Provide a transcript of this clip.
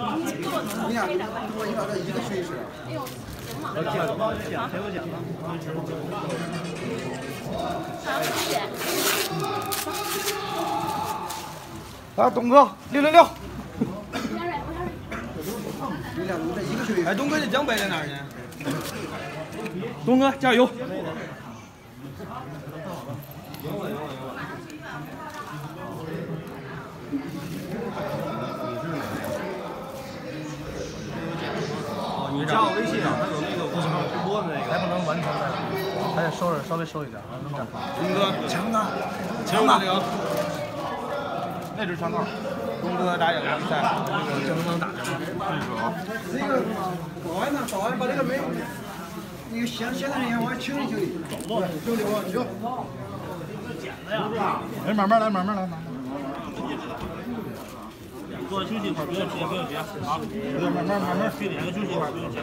你看，我一个水是。我讲了，讲，谁不讲了？来，东哥，六六六。哎，东哥，这奖杯在哪儿呢？东哥，加油！你加我微信啊，他有那个不行，直播的那个，还不能完全的，还得收着，稍微收一点啊，能展开。东哥，强子，强子，那只枪套。东哥打野比赛，这能不能打着？这个保安呢？保安把这个门，那个现现在人员往清理清理。兄弟，我行。哎，慢慢来，慢慢来，慢慢。坐休息一会儿，不用急，不用急啊。慢慢慢慢，训练休息一会儿，不用急。